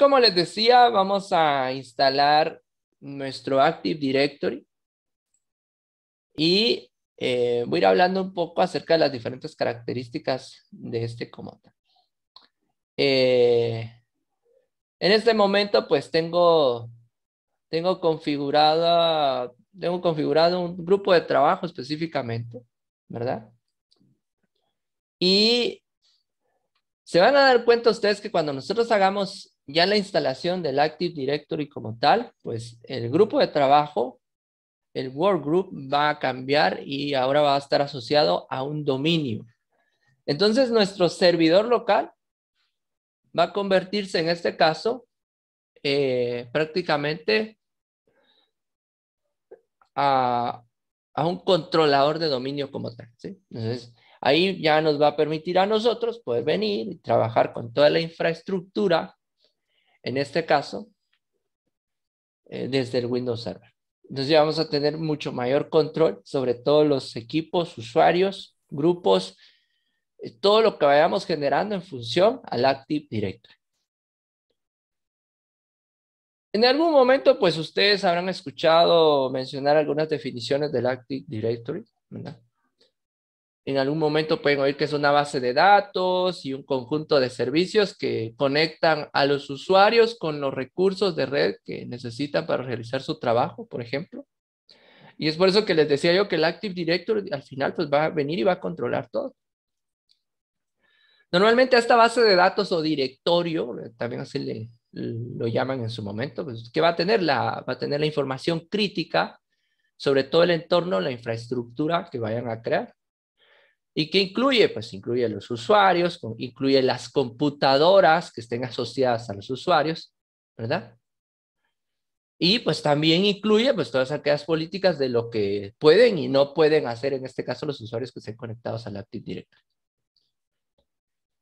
como les decía, vamos a instalar nuestro Active Directory y eh, voy a ir hablando un poco acerca de las diferentes características de este comando. Eh, en este momento, pues tengo, tengo configurado, tengo configurado un grupo de trabajo específicamente, ¿verdad? Y se van a dar cuenta ustedes que cuando nosotros hagamos ya la instalación del Active Directory como tal, pues el grupo de trabajo, el workgroup va a cambiar y ahora va a estar asociado a un dominio. Entonces nuestro servidor local va a convertirse en este caso eh, prácticamente a, un controlador de dominio como tal. Entonces, ahí ya nos va a permitir a nosotros poder venir y trabajar con toda la infraestructura en este caso, eh, desde el Windows Server. Entonces ya vamos a tener mucho mayor control sobre todos los equipos, usuarios, grupos, eh, todo lo que vayamos generando en función al Active Directory. En algún momento, pues ustedes habrán escuchado mencionar algunas definiciones del Active Directory, ¿verdad? En algún momento pueden oír que es una base de datos y un conjunto de servicios que conectan a los usuarios con los recursos de red que necesitan para realizar su trabajo, por ejemplo. Y es por eso que les decía yo que el Active Directory al final pues va a venir y va a controlar todo. Normalmente esta base de datos o directorio, también así lo llaman en su momento, pues, que va a tener la, va a tener la información crítica sobre todo el entorno, la infraestructura que vayan a crear. ¿Y qué incluye? Pues incluye los usuarios, incluye las computadoras que estén asociadas a los usuarios, ¿verdad? Y pues también incluye pues todas aquellas políticas de lo que pueden y no pueden hacer, en este caso, los usuarios que estén conectados al Active Directory.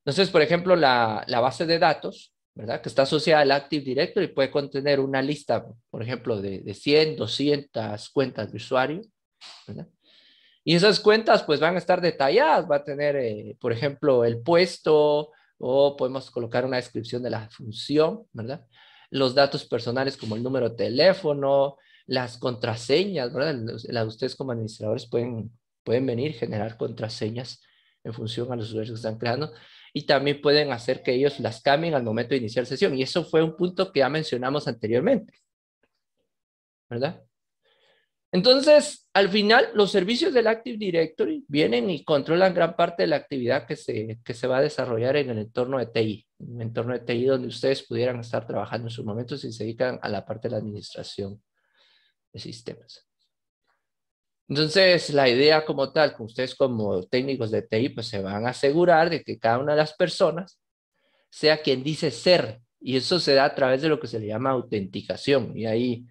Entonces, por ejemplo, la, la base de datos, ¿verdad? Que está asociada al Active Directory puede contener una lista, por ejemplo, de, de 100, 200 cuentas de usuario, ¿verdad? Y esas cuentas pues van a estar detalladas, va a tener, eh, por ejemplo, el puesto o podemos colocar una descripción de la función, ¿verdad? Los datos personales como el número de teléfono, las contraseñas, ¿verdad? ustedes como administradores pueden, pueden venir, generar contraseñas en función a los usuarios que están creando y también pueden hacer que ellos las cambien al momento de iniciar sesión. Y eso fue un punto que ya mencionamos anteriormente, ¿verdad? Entonces, al final, los servicios del Active Directory vienen y controlan gran parte de la actividad que se, que se va a desarrollar en el entorno de TI, el entorno de TI donde ustedes pudieran estar trabajando en sus momentos y se dedican a la parte de la administración de sistemas. Entonces, la idea como tal, con ustedes como técnicos de TI, pues se van a asegurar de que cada una de las personas sea quien dice ser, y eso se da a través de lo que se le llama autenticación, y ahí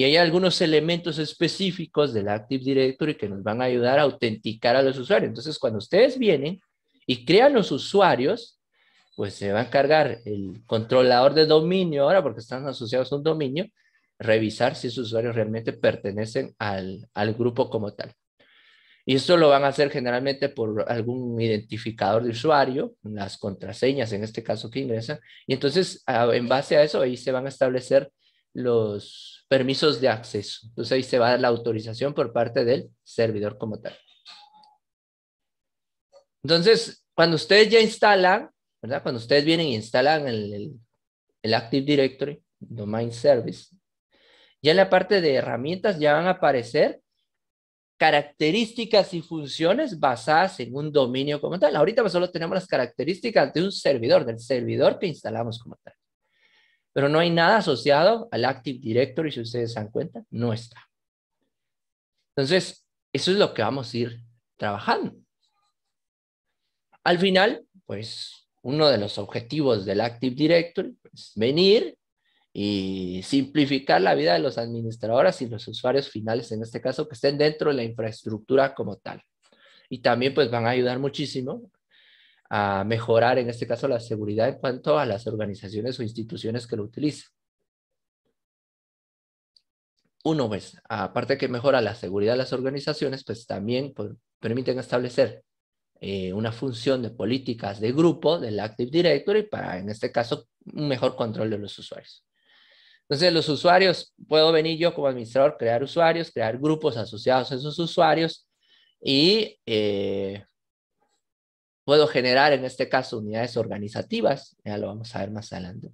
y hay algunos elementos específicos del Active Directory que nos van a ayudar a autenticar a los usuarios. Entonces, cuando ustedes vienen y crean los usuarios, pues se va a encargar el controlador de dominio ahora, porque están asociados a un dominio, revisar si esos usuarios realmente pertenecen al, al grupo como tal. Y esto lo van a hacer generalmente por algún identificador de usuario, las contraseñas en este caso que ingresan. Y entonces, en base a eso, ahí se van a establecer los permisos de acceso. Entonces ahí se va a dar la autorización por parte del servidor como tal. Entonces, cuando ustedes ya instalan, ¿verdad? Cuando ustedes vienen e instalan el, el, Active Directory, Domain Service, ya en la parte de herramientas ya van a aparecer características y funciones basadas en un dominio como tal. Ahorita solo tenemos las características de un servidor, del servidor que instalamos como tal pero no hay nada asociado al Active Directory, si ustedes se dan cuenta, no está. Entonces, eso es lo que vamos a ir trabajando. Al final, pues, uno de los objetivos del Active Directory es venir y simplificar la vida de los administradores y los usuarios finales, en este caso, que estén dentro de la infraestructura como tal. Y también, pues, van a ayudar muchísimo a mejorar, en este caso, la seguridad en cuanto a las organizaciones o instituciones que lo utilizan. Uno, pues, aparte que mejora la seguridad de las organizaciones, pues también permiten establecer eh, una función de políticas de grupo del Active Directory para, en este caso, un mejor control de los usuarios. Entonces, los usuarios, puedo venir yo como administrador, crear usuarios, crear grupos asociados a esos usuarios y eh, puedo generar, en este caso, unidades organizativas. Ya lo vamos a ver más adelante.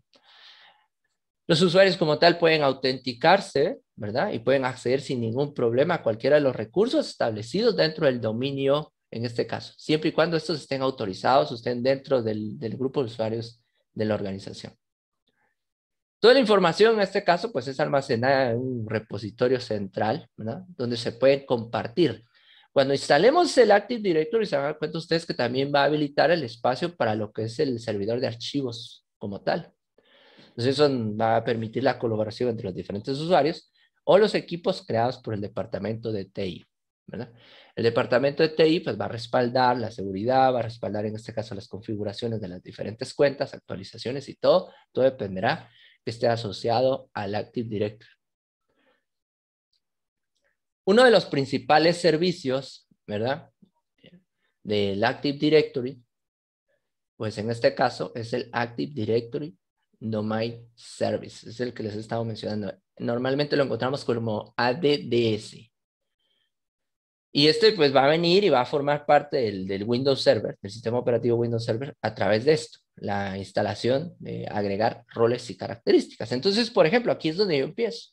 Los usuarios como tal pueden autenticarse, ¿verdad? Y pueden acceder sin ningún problema a cualquiera de los recursos establecidos dentro del dominio en este caso, siempre y cuando estos estén autorizados, estén dentro del, grupo de usuarios de la organización. Toda la información en este caso pues es almacenada en un repositorio central. Donde se puede compartir. Cuando instalemos el Active Directory se van a dar cuenta ustedes que también va a habilitar el espacio para lo que es el servidor de archivos como tal. Entonces eso va a permitir la colaboración entre los diferentes usuarios o los equipos creados por el departamento de TI. ¿verdad? El departamento de TI pues, va a respaldar la seguridad, va a respaldar en este caso las configuraciones de las diferentes cuentas, actualizaciones y todo. Todo dependerá que esté asociado al Active Directory. Uno de los principales servicios, ¿verdad? Del Active Directory, pues en este caso es el Active Directory Domain Service. Es el que les he estado mencionando. Normalmente lo encontramos como ADDS. Y este pues va a venir y va a formar parte del, Windows Server, del sistema operativo Windows Server, a través de esto, la instalación de agregar roles y características. Entonces, por ejemplo, aquí es donde yo empiezo.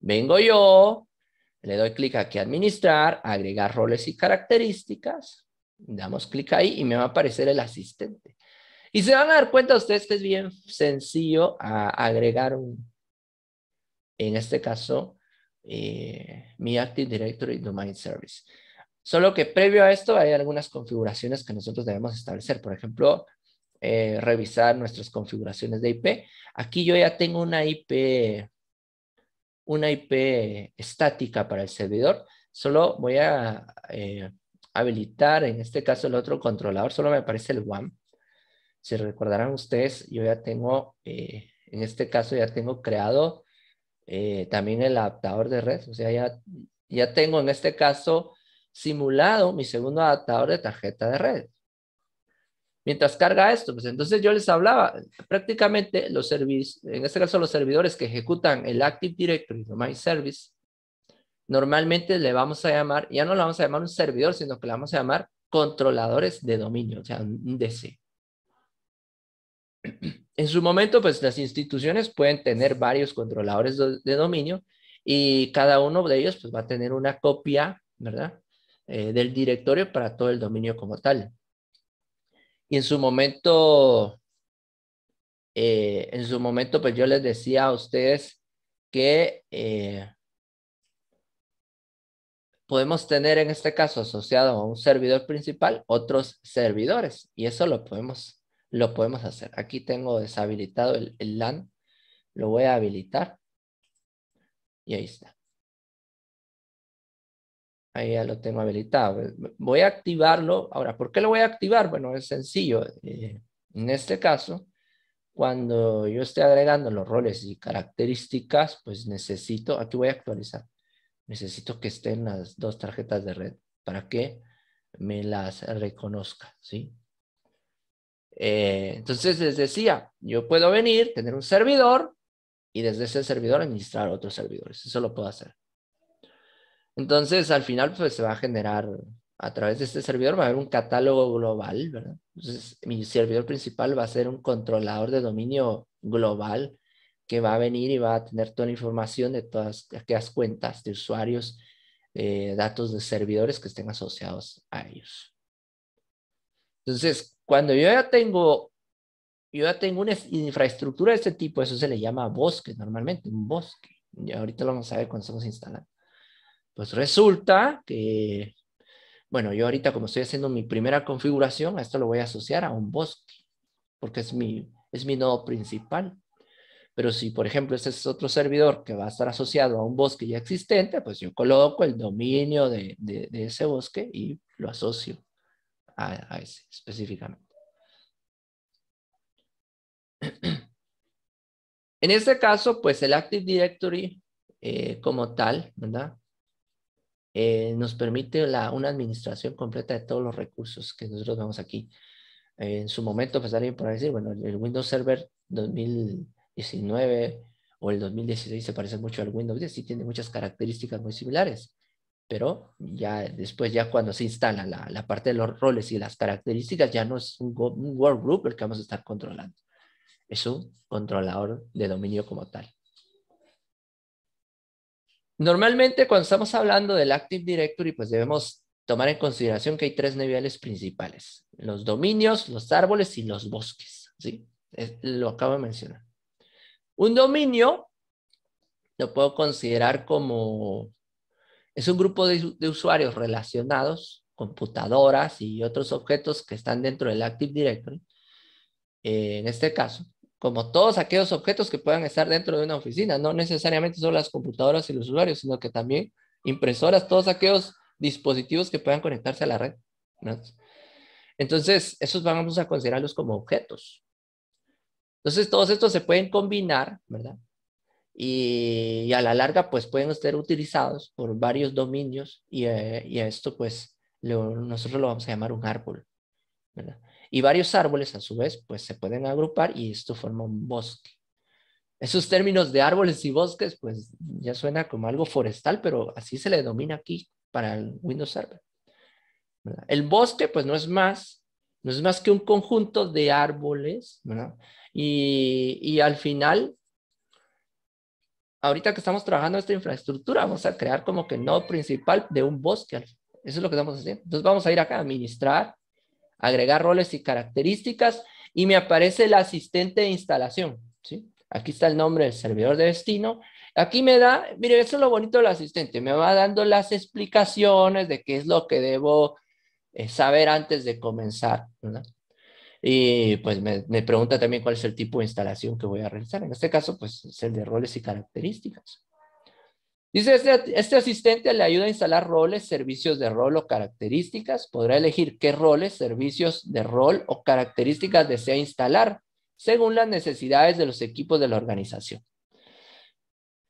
Vengo yo, le doy clic aquí a administrar, agregar roles y características, damos clic ahí y me va a aparecer el asistente. Y se van a dar cuenta ustedes que es bien sencillo agregar un, en este caso, eh, mi Active Directory Domain Service. Solo que previo a esto hay algunas configuraciones que nosotros debemos establecer. Por ejemplo, eh, revisar nuestras configuraciones de IP. Aquí yo ya tengo una IP, una IP estática para el servidor. Solo voy a eh, habilitar, en este caso, el otro controlador. Solo me aparece el WAM. Si recordarán ustedes, yo ya tengo, en este caso ya tengo creado eh, también el adaptador de red. O sea, ya, ya tengo en este caso simulado mi segundo adaptador de tarjeta de red. Mientras carga esto, pues entonces yo les hablaba, prácticamente los servicios, en este caso los servidores que ejecutan el Active Directory My Service, normalmente le vamos a llamar, ya no le vamos a llamar un servidor, sino que le vamos a llamar controladores de dominio, o sea, un DC. En su momento, pues las instituciones pueden tener varios controladores de, dominio y cada uno de ellos pues va a tener una copia, ¿verdad? Eh, del directorio para todo el dominio como tal. Y en su momento, eh, en su momento, pues yo les decía a ustedes que eh, podemos tener en este caso asociado a un servidor principal otros servidores y eso lo podemos lo podemos hacer. Aquí tengo deshabilitado el, LAN, lo voy a habilitar y ahí está. Ahí ya lo tengo habilitado. Voy a activarlo. Ahora, ¿por qué lo voy a activar? Bueno, es sencillo. Eh, en este caso, cuando yo esté agregando los roles y características, pues necesito, aquí voy a actualizar. Necesito que estén las dos tarjetas de red para que me las reconozca, ¿sí? Eh, entonces les decía, yo puedo venir, tener un servidor y desde ese servidor administrar otros servidores. Eso lo puedo hacer. Entonces al final pues se va a generar a través de este servidor va a haber un catálogo global, ¿verdad? Entonces mi servidor principal va a ser un controlador de dominio global que va a venir y va a tener toda la información de todas aquellas cuentas de usuarios, eh, datos de servidores que estén asociados a ellos. Entonces, cuando yo ya tengo, yo ya tengo una infraestructura de este tipo, eso se le llama bosque normalmente, un bosque. Y ahorita lo vamos a ver cuando estamos instalando. Pues resulta que, bueno, yo ahorita como estoy haciendo mi primera configuración, a esto lo voy a asociar a un bosque, porque es mi, es mi nodo principal. Pero si, por ejemplo, este es otro servidor que va a estar asociado a un bosque ya existente, pues yo coloco el dominio de, de ese bosque y lo asocio a, ese específicamente. En este caso, pues el Active Directory eh, como tal, ¿verdad? Eh, nos permite la, una administración completa de todos los recursos que nosotros vemos aquí. en su momento, pues alguien por decir, bueno, el Windows Server 2019 o el 2016 se parece mucho al Windows 10, sí tiene muchas características muy similares, pero ya después, ya cuando se instala la, la parte de los roles y las características, ya no es un, un workgroup el que vamos a estar controlando, es un controlador de dominio como tal. Normalmente cuando estamos hablando del Active Directory, pues debemos tomar en consideración que hay tres niveles principales. Los dominios, los árboles y los bosques. ¿sí? lo acabo de mencionar. Un dominio lo puedo considerar como... Es un grupo de, usuarios relacionados, computadoras y otros objetos que están dentro del Active Directory. Eh, en este caso, como todos aquellos objetos que puedan estar dentro de una oficina, no necesariamente solo las computadoras y los usuarios, sino que también impresoras, todos aquellos dispositivos que puedan conectarse a la red. Entonces, esos vamos a considerarlos como objetos. Entonces, todos estos se pueden combinar, ¿verdad? Y, a la larga, pues pueden ser utilizados por varios dominios y, eh, a esto, pues, nosotros lo vamos a llamar un árbol, ¿verdad? Y varios árboles, a su vez, pues se pueden agrupar y esto forma un bosque. Esos términos de árboles y bosques, pues ya suena como algo forestal, pero así se le domina aquí para el Windows Server. El bosque, pues no es más, no es más que un conjunto de árboles, ¿verdad? Y, y al final, ahorita que estamos trabajando esta infraestructura, vamos a crear como que no principal de un bosque. Eso es lo que estamos haciendo. Entonces vamos a ir acá a administrar, agregar roles y características y me aparece el asistente de instalación. ¿sí? Aquí está el nombre del servidor de destino. Aquí me da, mire, eso es lo bonito del asistente, me va dando las explicaciones de qué es lo que debo eh, saber antes de comenzar. Y pues me, me, pregunta también cuál es el tipo de instalación que voy a realizar. En este caso, pues es el de roles y características. Dice, este, este, asistente le ayuda a instalar roles, servicios de rol o características. Podrá elegir qué roles, servicios de rol o características desea instalar según las necesidades de los equipos de la organización.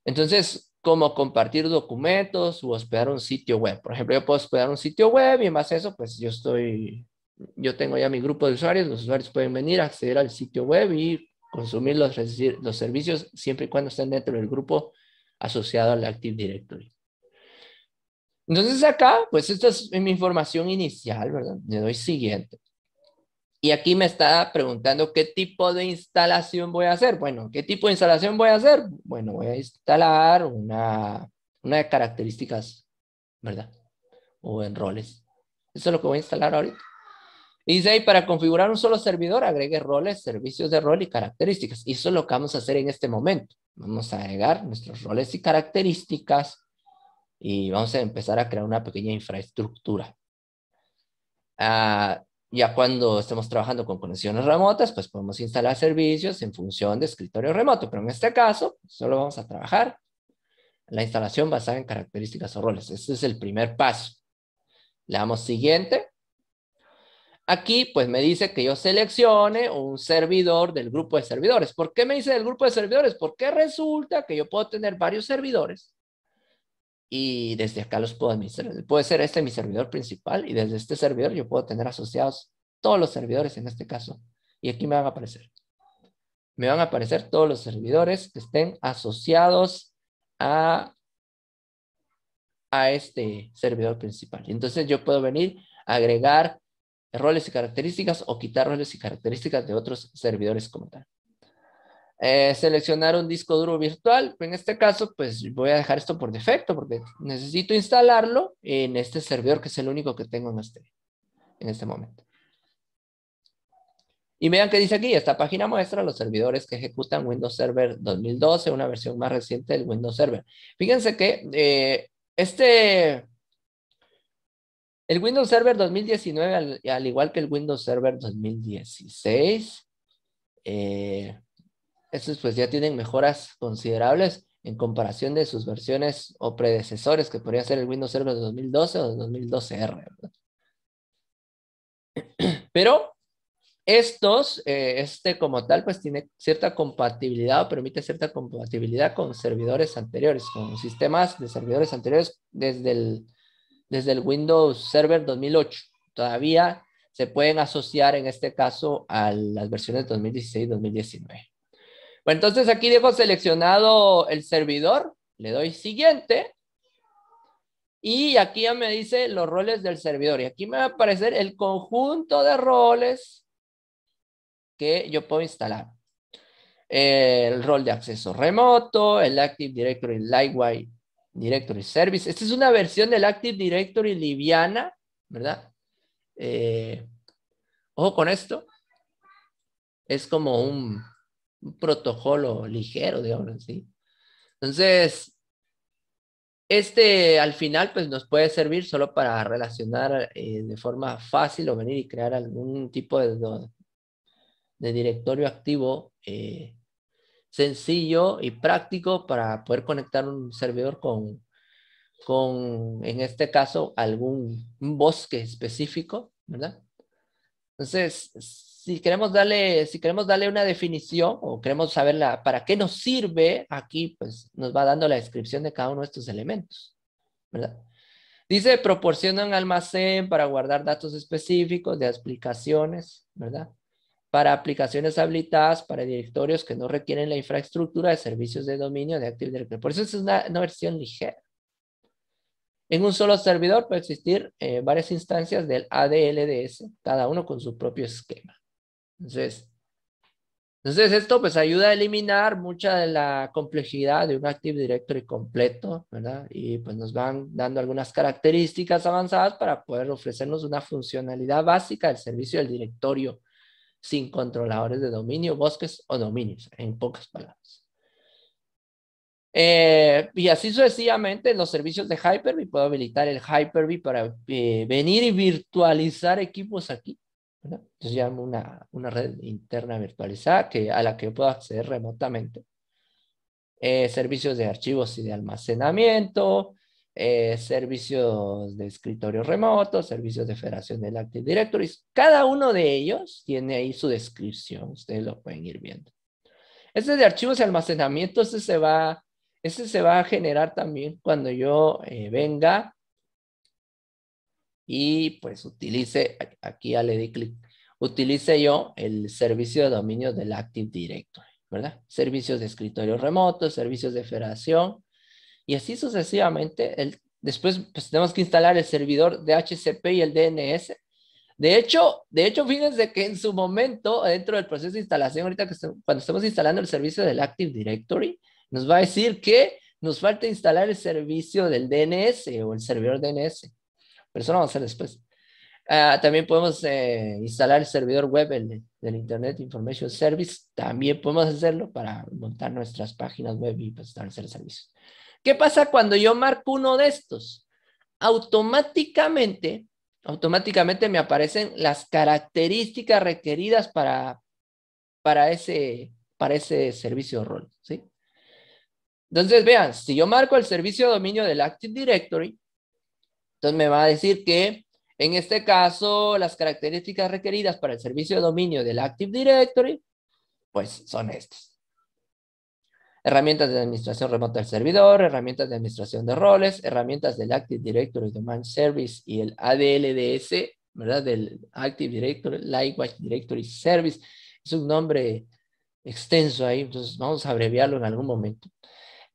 Entonces, como compartir documentos o hospedar un sitio web. Por ejemplo, yo puedo hospedar un sitio web y a eso, pues yo estoy, yo tengo ya mi grupo de usuarios. Los usuarios pueden venir a acceder al sitio web y consumir los, los servicios siempre y cuando estén dentro del grupo asociado al Active Directory. Entonces acá, pues esta es mi información inicial, ¿verdad? Le doy siguiente. Y aquí me está preguntando qué tipo de instalación voy a hacer. Bueno, ¿qué tipo de instalación voy a hacer? Bueno, voy a instalar una, una de características, ¿verdad? O en roles. Eso es lo que voy a instalar ahorita. Y dice ahí, para configurar un solo servidor, agregue roles, servicios de rol y características. Y eso es lo que vamos a hacer en este momento. Vamos a agregar nuestros roles y características y vamos a empezar a crear una pequeña infraestructura. Ah, ya cuando estemos trabajando con conexiones remotas, pues podemos instalar servicios en función de escritorio remoto, pero en este caso solo vamos a trabajar la instalación basada en características o roles. Este es el primer paso. Le damos siguiente Aquí, pues me dice que yo seleccione un servidor del grupo de servidores. ¿Por qué me dice del grupo de servidores? Porque resulta que yo puedo tener varios servidores y desde acá los puedo administrar. Puede ser este mi servidor principal y desde este servidor yo puedo tener asociados todos los servidores en este caso. Y aquí me van a aparecer. Me van a aparecer todos los servidores que estén asociados a, a este servidor principal. Entonces yo puedo venir a agregar roles y características o quitar roles y características de otros servidores como tal. Eh, seleccionar un disco duro virtual. En este caso, pues voy a dejar esto por defecto porque necesito instalarlo en este servidor que es el único que tengo en este, en este momento. Y vean que dice aquí, esta página muestra los servidores que ejecutan Windows Server 2012, una versión más reciente del Windows Server. Fíjense que eh, este, el Windows Server 2019, al, igual que el Windows Server 2016, eh, estos pues ya tienen mejoras considerables en comparación de sus versiones o predecesores, que podría ser el Windows Server 2012 o 2012R. Pero estos, eh, este como tal, pues tiene cierta compatibilidad o permite cierta compatibilidad con servidores anteriores, con sistemas de servidores anteriores desde el desde el Windows Server 2008. Todavía se pueden asociar en este caso a las versiones 2016 y 2019. Bueno, entonces aquí dejo seleccionado el servidor, le doy siguiente y aquí ya me dice los roles del servidor y aquí me va a aparecer el conjunto de roles que yo puedo instalar. El rol de acceso remoto, el Active Directory Lightweight Directory Service. Esta es una versión del Active Directory liviana, ¿verdad? Eh, ojo con esto. Es como un, protocolo ligero, digamos así. Entonces, este al final pues nos puede servir solo para relacionar eh, de forma fácil o venir y crear algún tipo de, directorio activo eh, sencillo y práctico para poder conectar un servidor con, con en este caso, algún bosque específico, ¿verdad? Entonces, si queremos darle, si queremos darle una definición o queremos saber para qué nos sirve, aquí pues nos va dando la descripción de cada uno de estos elementos, ¿verdad? Dice, proporciona un almacén para guardar datos específicos de aplicaciones, ¿verdad? Para aplicaciones habilitadas para directorios que no requieren la infraestructura de servicios de dominio de Active Directory. Por eso es una, versión ligera. En un solo servidor puede existir eh, varias instancias del ADLDS, cada uno con su propio esquema. Entonces, entonces esto pues ayuda a eliminar mucha de la complejidad de un Active Directory completo, ¿verdad? Y pues nos van dando algunas características avanzadas para poder ofrecernos una funcionalidad básica del servicio del directorio sin controladores de dominio, bosques o dominios, en pocas palabras. Eh, y así sucesivamente en los servicios de Hyper-V puedo habilitar el Hyper-V para eh, venir y virtualizar equipos aquí. Entonces llamo una, una red interna virtualizada que, a la que puedo acceder remotamente. Eh, servicios de archivos y de almacenamiento, eh, servicios de escritorio remoto, servicios de federación del Active Directory. Cada uno de ellos tiene ahí su descripción, ustedes lo pueden ir viendo. Este de archivos y almacenamiento, ese se va, ese se va a generar también cuando yo eh, venga y pues utilice, aquí ya le di clic, utilice yo el servicio de dominio del Active Directory, ¿verdad? Servicios de escritorio remoto, servicios de federación, y así sucesivamente. El, después pues, tenemos que instalar el servidor de HCP y el DNS. De hecho, de hecho, fíjense que en su momento, dentro del proceso de instalación, ahorita que cuando estamos instalando el servicio del Active Directory, nos va a decir que nos falta instalar el servicio del DNS o el servidor DNS. Pero eso lo vamos a hacer después. Ah, también podemos eh, instalar el servidor web del Internet Information Service. También podemos hacerlo para montar nuestras páginas web y pues, establecer servicios. ¿Qué pasa cuando yo marco uno de estos? Automáticamente, automáticamente me aparecen las características requeridas para, para, ese, para ese servicio rol, ¿sí? Entonces, vean, si yo marco el servicio de dominio del Active Directory, entonces me va a decir que en este caso las características requeridas para el servicio de dominio del Active Directory, pues son estas herramientas de administración remota del servidor, herramientas de administración de roles, herramientas del Active Directory Domain Service y el ADLDS, ¿verdad? Del Active Directory, Lightweight Directory Service. Es un nombre extenso ahí, entonces vamos a abreviarlo en algún momento.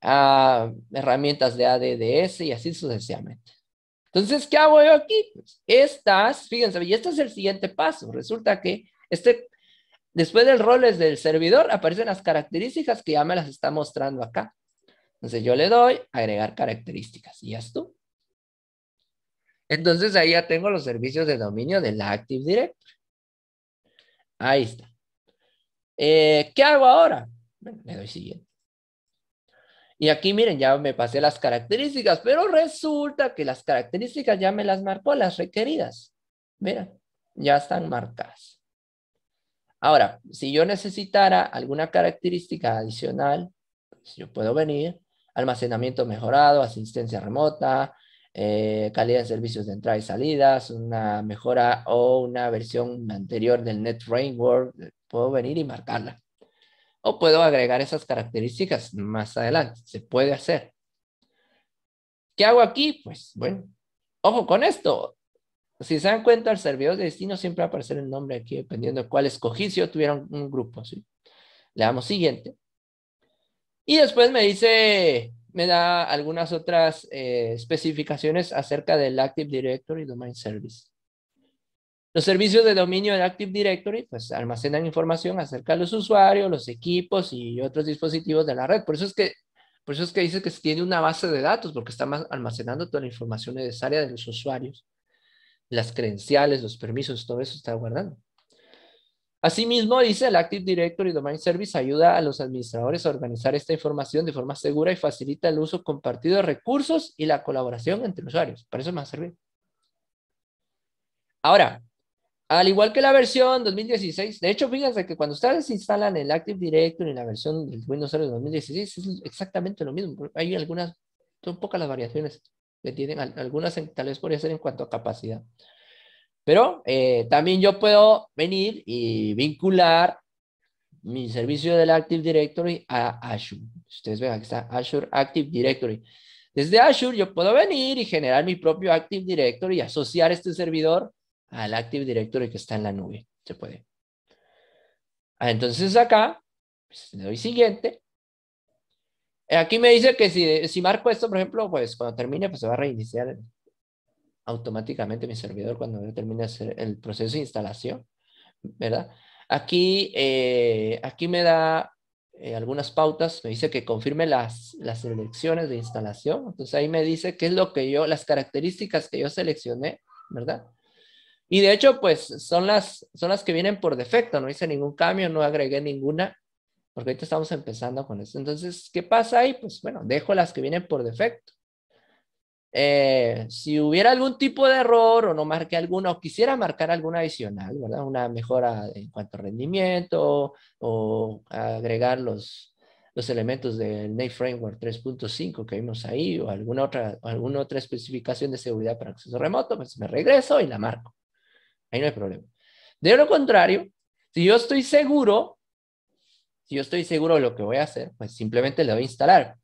Ah, herramientas de ADDS y así sucesivamente. Entonces, ¿qué hago yo aquí? Pues estas, fíjense, y este es el siguiente paso. Resulta que este Después del roles del servidor aparecen las características que ya me las está mostrando acá. Entonces yo le doy agregar características y ya tú. Entonces ahí ya tengo los servicios de dominio del Active Directory. Ahí está. Eh, ¿Qué hago ahora? Bueno, le doy siguiente. Y aquí miren, ya me pasé las características, pero resulta que las características ya me las marcó, las requeridas. Miren, ya están marcadas. Ahora, si yo necesitara alguna característica adicional, pues yo puedo venir, almacenamiento mejorado, asistencia remota, eh, calidad de servicios de entrada y salidas, una mejora o una versión anterior del Net Framework, puedo venir y marcarla. O puedo agregar esas características más adelante, se puede hacer. ¿Qué hago aquí? Pues bueno, Ojo con esto. Si se dan cuenta, el servidor de destino siempre va a aparecer el nombre aquí, dependiendo de cuál escogí, si yo tuviera un, grupo. ¿sí? Le damos siguiente. Y después me dice, me da algunas otras eh, especificaciones acerca del Active Directory Domain Service. Los servicios de dominio del Active Directory pues almacenan información acerca de los usuarios, los equipos y otros dispositivos de la red. Por eso es que, por eso es que dice que tiene una base de datos porque está almacenando toda la información necesaria de los usuarios, las credenciales, los permisos, todo eso está guardando. Asimismo, dice el Active Directory Domain Service ayuda a los administradores a organizar esta información de forma segura y facilita el uso compartido de recursos y la colaboración entre usuarios. Para eso me va a servir. Ahora, al igual que la versión 2016, de hecho, fíjense que cuando ustedes instalan el Active Directory en la versión del Windows Server 2016, es exactamente lo mismo. Hay algunas, son pocas las variaciones que tienen, algunas tal vez podría ser en cuanto a capacidad. Pero eh, también yo puedo venir y vincular mi servicio del Active Directory a Azure. Ustedes ven, aquí está Azure Active Directory. Desde Azure yo puedo venir y generar mi propio Active Directory y asociar este servidor al Active Directory que está en la nube. Se puede. Ah, entonces acá, pues, le doy siguiente. Aquí me dice que si, si marco esto, por ejemplo, pues cuando termine, pues se va a reiniciar automáticamente mi servidor cuando termine el proceso de instalación, ¿verdad? Aquí, eh, aquí me da eh, algunas pautas, me dice que confirme las, las selecciones de instalación, entonces ahí me dice qué es lo que yo, las características que yo seleccioné, ¿verdad? Y de hecho, pues son las, son las que vienen por defecto, no hice ningún cambio, no agregué ninguna, porque ahorita estamos empezando con esto. Entonces, ¿qué pasa ahí? Pues bueno, dejo las que vienen por defecto. Eh, si hubiera algún tipo de error o no marqué alguna o quisiera marcar alguna adicional, ¿verdad? Una mejora en cuanto a rendimiento o agregar los, los elementos del Nate Framework 3.5 que vimos ahí o alguna otra, alguna otra especificación de seguridad para acceso remoto, pues me regreso y la marco. Ahí no hay problema. De lo contrario, si yo estoy seguro, si yo estoy seguro de lo que voy a hacer, pues simplemente le doy a instalar.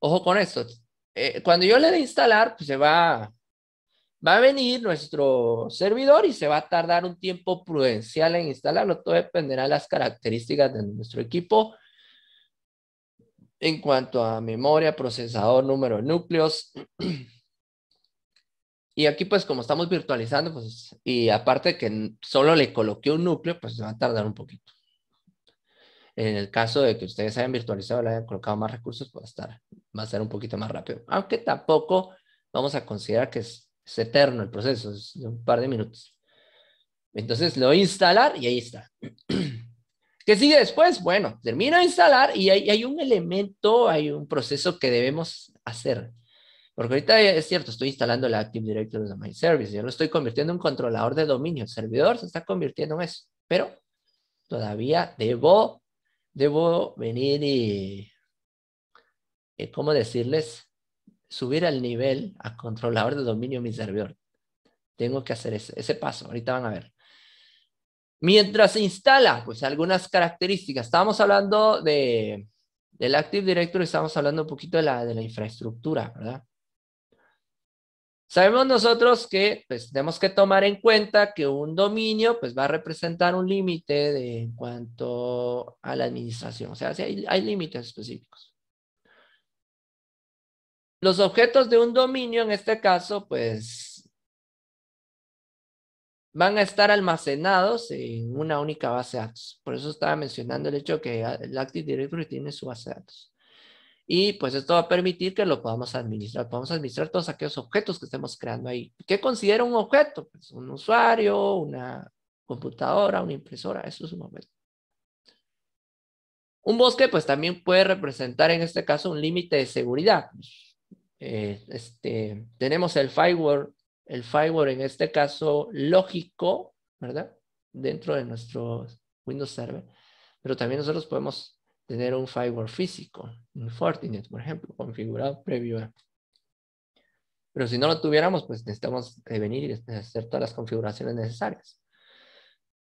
Ojo con esto. Eh, cuando yo le dé instalar, pues se va, va a venir nuestro servidor y se va a tardar un tiempo prudencial en instalarlo. Todo dependerá de las características de nuestro equipo en cuanto a memoria, procesador, número de núcleos, Y aquí, pues, como estamos virtualizando, pues, y aparte que solo le coloqué un núcleo, pues se va a tardar un poquito. En el caso de que ustedes hayan virtualizado, le hayan colocado más recursos, pues estar, va a ser un poquito más rápido. Aunque tampoco vamos a considerar que es, eterno el proceso, es de un par de minutos. Entonces le voy a instalar y ahí está. ¿Qué sigue después? Bueno, termino de instalar y hay, hay un elemento, hay un proceso que debemos hacer. Porque ahorita es cierto, estoy instalando el Active Directory de My Service, yo lo estoy convirtiendo en un controlador de dominio, el servidor se está convirtiendo en eso, pero todavía debo, debo venir y, eh, ¿cómo decirles? Subir al nivel a controlador de dominio mi servidor. Tengo que hacer ese, paso, ahorita van a ver. Mientras se instala, pues algunas características. Estábamos hablando de, del Active Directory, estábamos hablando un poquito de la, de la infraestructura, ¿verdad? Sabemos nosotros que pues, tenemos que tomar en cuenta que un dominio pues, va a representar un límite en cuanto a la administración. O sea, hay, hay límites específicos. Los objetos de un dominio, en este caso, pues van a estar almacenados en una única base de datos. Por eso estaba mencionando el hecho que el Active Directory tiene su base de datos. Y pues esto va a permitir que lo podamos administrar. Podemos administrar todos aquellos objetos que estemos creando ahí. ¿Qué considera un objeto? Pues un usuario, una computadora, una impresora. Eso es un objeto. Un bosque pues también puede representar en este caso un límite de seguridad. Eh, este, tenemos el firewall, el firewall en este caso lógico, ¿verdad? Dentro de nuestro Windows Server. Pero también nosotros podemos tener un firewall físico, un Fortinet, por ejemplo, configurado previo Pero si no lo tuviéramos, pues necesitamos venir y hacer todas las configuraciones necesarias.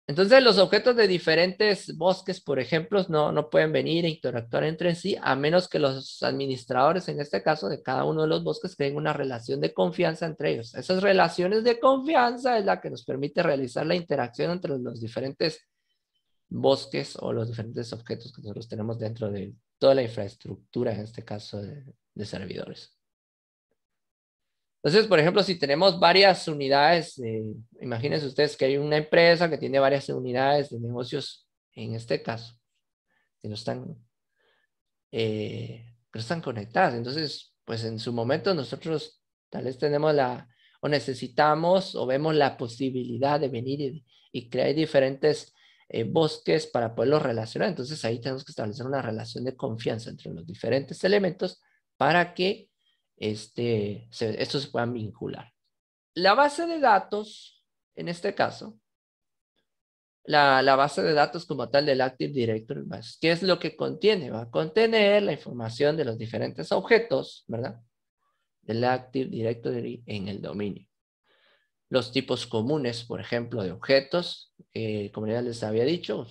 Entonces, los objetos de diferentes bosques, por ejemplo, no, no pueden venir e interactuar entre sí, a menos que los administradores, en este caso, de cada uno de los bosques, creen una relación de confianza entre ellos. Esas relaciones de confianza es la que nos permite realizar la interacción entre los diferentes bosques o los diferentes objetos que nosotros tenemos dentro de toda la infraestructura, en este caso, de servidores. Entonces, por ejemplo, si tenemos varias unidades, imagínense ustedes que hay una empresa que tiene varias unidades de negocios, en este caso, que no están, eh, que están conectadas. Entonces, pues en su momento nosotros tal vez tenemos la, o necesitamos, o vemos la posibilidad de venir y, crear diferentes eh, bosques para poderlos relacionar. Entonces ahí tenemos que establecer una relación de confianza entre los diferentes elementos para que este, estos se puedan vincular. La base de datos, en este caso, la, la, base de datos como tal del Active Directory, ¿qué es lo que contiene? Va a contener la información de los diferentes objetos, ¿verdad? Del Active Directory en el dominio. Los tipos comunes, por ejemplo, de objetos, eh, como ya les había dicho,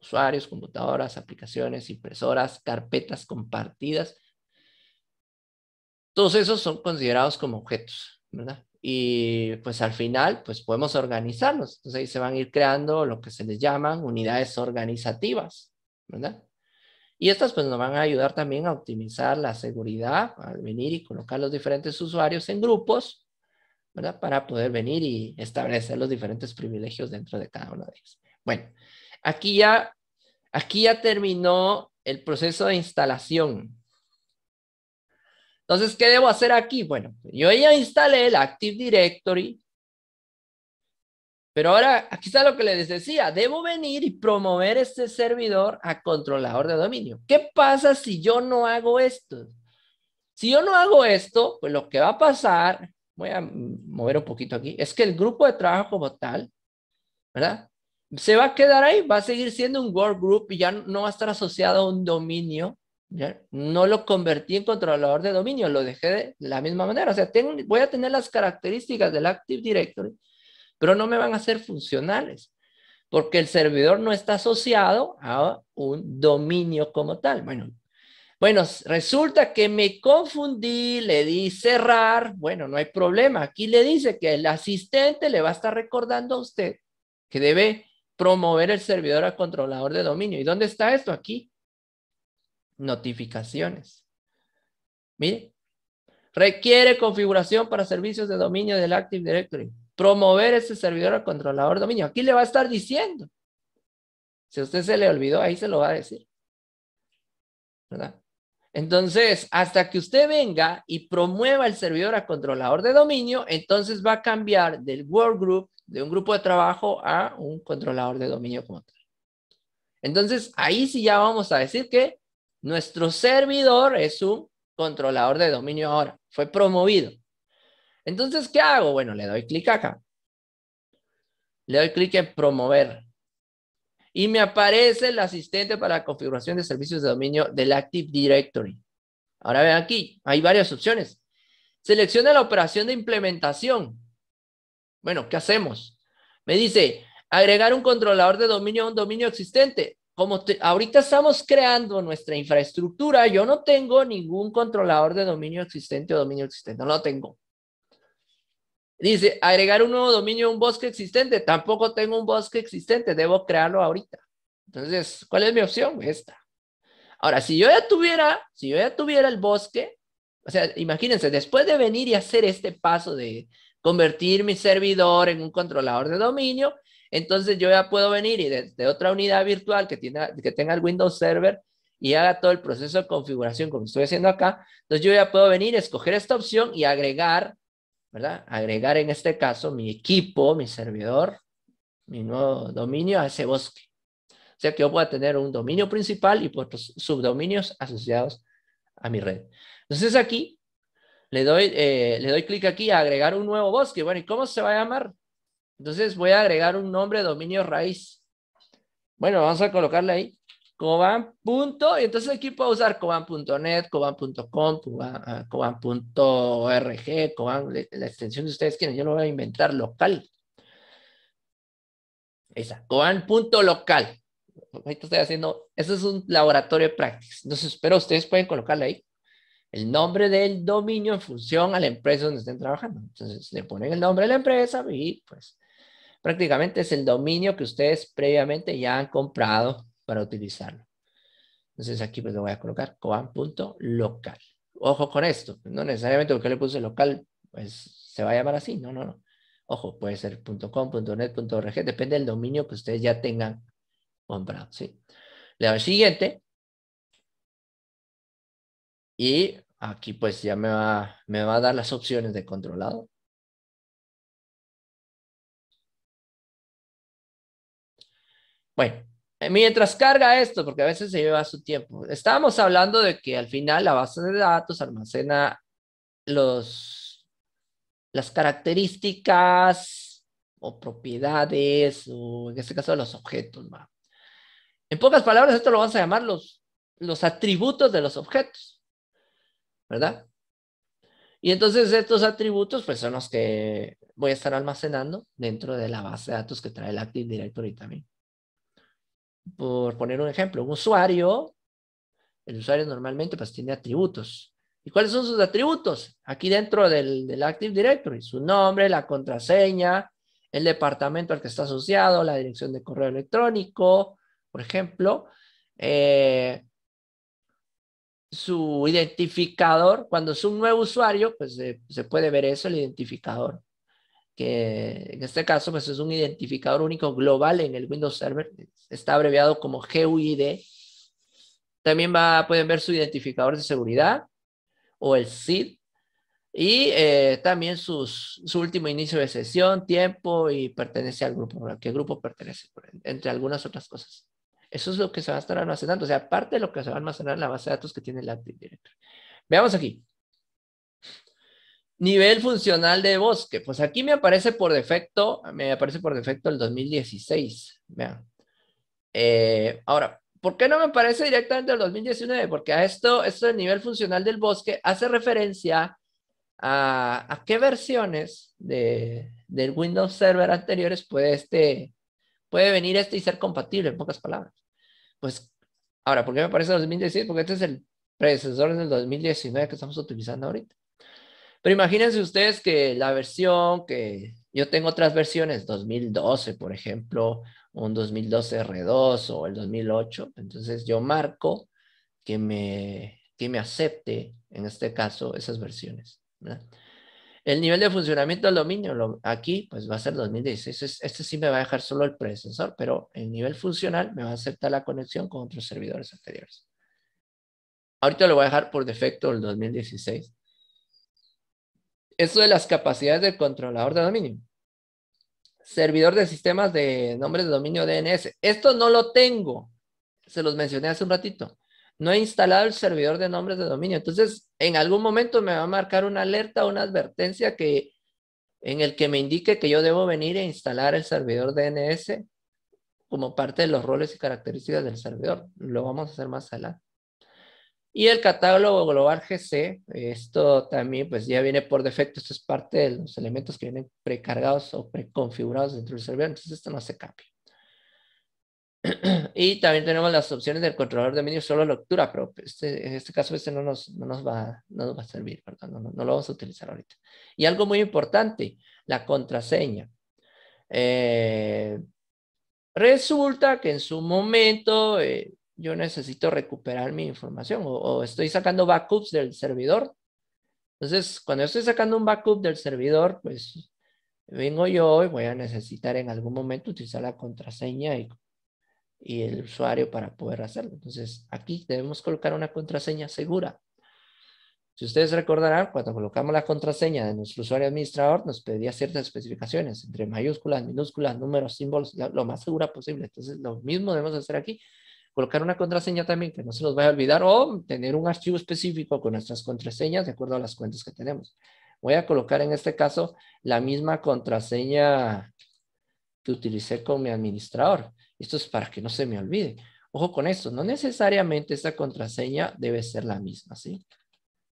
usuarios, computadoras, aplicaciones, impresoras, carpetas compartidas, todos esos son considerados como objetos, ¿verdad? Y pues al final, pues podemos organizarlos. Entonces ahí se van a ir creando lo que se les llaman unidades organizativas, ¿verdad? Y estas pues nos van a ayudar también a optimizar la seguridad al venir y colocar los diferentes usuarios en grupos, Para poder venir y establecer los diferentes privilegios dentro de cada uno de ellos. Bueno, aquí ya, aquí ya terminó el proceso de instalación, entonces, ¿qué debo hacer aquí? Bueno, yo ya instalé el Active Directory, pero ahora aquí está lo que les decía, debo venir y promover este servidor a controlador de dominio. ¿Qué pasa si yo no hago esto? Si yo no hago esto, pues lo que va a pasar, voy a mover un poquito aquí, es que el grupo de trabajo como tal, ¿verdad? Se va a quedar ahí, va a seguir siendo un workgroup y ya no va a estar asociado a un dominio no lo convertí en controlador de dominio, lo dejé de la misma manera. O sea, voy a tener las características del Active Directory, pero no me van a ser funcionales, porque el servidor no está asociado a un dominio como tal. Bueno, bueno, resulta que me confundí, le di cerrar. Bueno, no hay problema. Aquí le dice que el asistente le va a estar recordando a usted que debe promover el servidor a controlador de dominio. ¿Y dónde está esto? Aquí notificaciones. Mire, requiere configuración para servicios de dominio del Active Directory. Promover ese servidor al controlador de dominio. Aquí le va a estar diciendo. Si a usted se le olvidó, ahí se lo va a decir. ¿Verdad? Entonces, hasta que usted venga y promueva el servidor a controlador de dominio, entonces va a cambiar del workgroup, de un grupo de trabajo, a un controlador de dominio como tal. Entonces, ahí sí ya vamos a decir que nuestro servidor es un controlador de dominio ahora. Fue promovido. Entonces, ¿qué hago? Bueno, le doy clic acá. Le doy clic en promover. Y me aparece el asistente para la configuración de servicios de dominio del Active Directory. Ahora ven aquí, hay varias opciones. Selecciona la operación de implementación. Bueno, ¿qué hacemos? Me dice, agregar un controlador de dominio a un dominio existente como ahorita estamos creando nuestra infraestructura, yo no tengo ningún controlador de dominio existente o dominio existente, no lo tengo. Dice, agregar un nuevo dominio a un bosque existente, tampoco tengo un bosque existente, debo crearlo ahorita. Entonces, ¿cuál es mi opción? Esta. Ahora, si yo ya tuviera, si yo ya tuviera el bosque, o sea, imagínense, después de venir y hacer este paso de convertir mi servidor en un controlador de dominio, entonces yo ya puedo venir y desde otra unidad virtual que, tiene, que tenga el Windows Server y haga todo el proceso de configuración como estoy haciendo acá, entonces yo ya puedo venir, escoger esta opción y agregar, ¿verdad? Agregar en este caso mi equipo, mi servidor, mi nuevo dominio a ese bosque. O sea que yo puedo tener un dominio principal y otros subdominios asociados a mi red. Entonces aquí le doy, eh, le doy clic aquí a agregar un nuevo bosque. Bueno, ¿y cómo se va a llamar? Entonces voy a agregar un nombre dominio raíz. Bueno, vamos a colocarle ahí. Coban. Punto, y entonces aquí puedo usar coban.net, coban.com, coban.org, coban, la extensión de ustedes quieren. Yo lo voy a inventar local. Esa, Coan.local. Ahorita estoy haciendo, eso es un laboratorio de prácticas. Entonces, pero ustedes pueden colocarle ahí el nombre del dominio en función a la empresa donde estén trabajando. Entonces, le ponen el nombre de la empresa y pues prácticamente es el dominio que ustedes previamente ya han comprado para utilizarlo. Entonces aquí pues le voy a colocar coan.local. Ojo con esto, no necesariamente porque le puse local, pues se va a llamar así, no, no, no. Ojo, puede ser .com, .net, .org, depende del dominio que ustedes ya tengan comprado, ¿sí? Le doy siguiente. Y aquí pues ya me va, me va a dar las opciones de controlado. Bueno, mientras carga esto, porque a veces se lleva su tiempo, estábamos hablando de que al final la base de datos almacena los, las características o propiedades, o en este caso los objetos. En pocas palabras, esto lo vamos a llamar los, los atributos de los objetos, ¿verdad? Y entonces estos atributos pues son los que voy a estar almacenando dentro de la base de datos que trae el Active Directory también por poner un ejemplo, un usuario, el usuario normalmente pues tiene atributos. ¿Y cuáles son sus atributos? Aquí dentro del, Active Directory, su nombre, la contraseña, el departamento al que está asociado, la dirección de correo electrónico, por ejemplo, eh, su identificador, cuando es un nuevo usuario, pues se puede ver eso, el identificador que en este caso pues es un identificador único global en el Windows Server, está abreviado como GUID. También va, pueden ver su identificador de seguridad o el SID y eh, también sus, su último inicio de sesión, tiempo y pertenece al grupo, a qué grupo pertenece, entre algunas otras cosas. Eso es lo que se va a estar almacenando, o sea, aparte de lo que se va a almacenar en la base de datos que tiene el Active Directory. Veamos aquí. Nivel funcional de bosque. Pues aquí me aparece por defecto, me aparece por defecto el 2016. Vean. Eh, ahora, ¿por qué no me aparece directamente el 2019? Porque a esto, esto del nivel funcional del bosque hace referencia a, a qué versiones de, del Windows Server anteriores puede, este, puede venir este y ser compatible, en pocas palabras. Pues, ahora, ¿por qué me aparece el 2016? Porque este es el predecesor del 2019 que estamos utilizando ahorita. Pero imagínense ustedes que la versión que yo tengo otras versiones, 2012, por ejemplo, un 2012 R2 o el 2008, entonces yo marco que me, que me acepte, en este caso, esas versiones. El nivel de funcionamiento del dominio, aquí, pues va a ser 2016. Este sí me va a dejar solo el predecesor, pero el nivel funcional me va a aceptar la conexión con otros servidores anteriores. Ahorita lo voy a dejar por defecto el 2016 esto de las capacidades del controlador de dominio. Servidor de sistemas de nombres de dominio DNS. Esto no lo tengo. Se los mencioné hace un ratito. No he instalado el servidor de nombres de dominio. Entonces, en algún momento me va a marcar una alerta una advertencia que, en el que me indique que yo debo venir a instalar el servidor DNS como parte de los roles y características del servidor. Lo vamos a hacer más adelante. Y el catálogo global GC, esto también pues ya viene por defecto, esto es parte de los elementos que vienen precargados o preconfigurados dentro del servidor, entonces esto no se cambia. Y también tenemos las opciones del controlador de dominio solo lectura, pero este, en este caso este no nos, no nos, va, no nos va a servir, ¿verdad? No, no, lo vamos a utilizar ahorita. Y algo muy importante, la contraseña. Eh, resulta que en su momento eh, yo necesito recuperar mi información o, estoy sacando backups del servidor. Entonces, cuando estoy sacando un backup del servidor, pues vengo yo y voy a necesitar en algún momento utilizar la contraseña y, y el usuario para poder hacerlo. Entonces, aquí debemos colocar una contraseña segura. Si ustedes recordarán, cuando colocamos la contraseña de nuestro usuario administrador, nos pedía ciertas especificaciones, entre mayúsculas, minúsculas, números, símbolos, lo más segura posible. Entonces, lo mismo debemos hacer aquí colocar una contraseña también que no se nos vaya a olvidar o tener un archivo específico con nuestras contraseñas de acuerdo a las cuentas que tenemos. Voy a colocar en este caso la misma contraseña que utilicé con mi administrador. Esto es para que no se me olvide. Ojo con esto, no necesariamente esta contraseña debe ser la misma, ¿sí?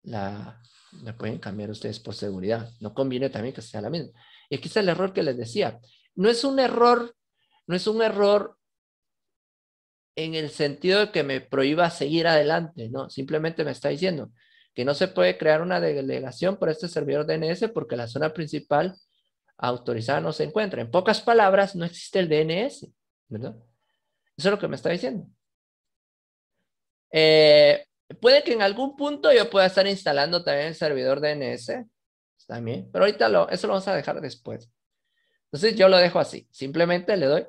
La, la pueden cambiar ustedes por seguridad. No conviene también que sea la misma. Y aquí está el error que les decía. No es un error no es un error en el sentido de que me prohíba seguir adelante, no, simplemente me está diciendo que no se puede crear una delegación por este servidor DNS porque la zona principal autorizada no se encuentra. En pocas palabras, no existe el DNS, ¿verdad? Eso es lo que me está diciendo. Eh, puede que en algún punto yo pueda estar instalando también el servidor DNS, también, pero ahorita eso lo vamos a dejar después. Entonces yo lo dejo así, simplemente le doy